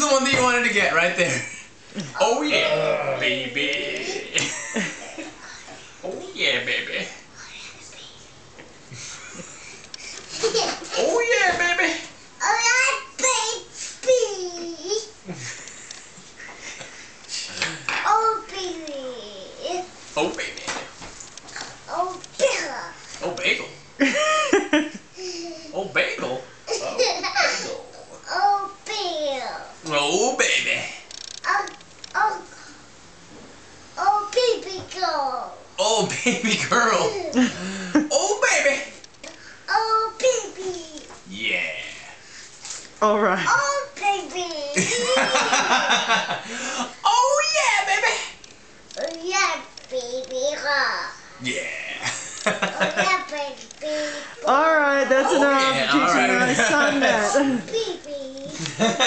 the one that you wanted to get right there. Oh yeah, baby. Oh yeah, baby. Oh yeah, baby. Alright, baby. Oh, baby. Oh baby. Oh, bigger. Oh bagel. Oh bagel. Oh, bigger. Oh baby. Oh, oh, oh, baby girl. Oh baby girl. Oh baby. Oh, baby. Yeah. All right. Oh, baby. oh yeah, baby. Oh, yeah, baby girl. Yeah. Oh, yeah, baby. All right, that's Oh, enough. yeah, Teaching all right. my son that. Oh, baby.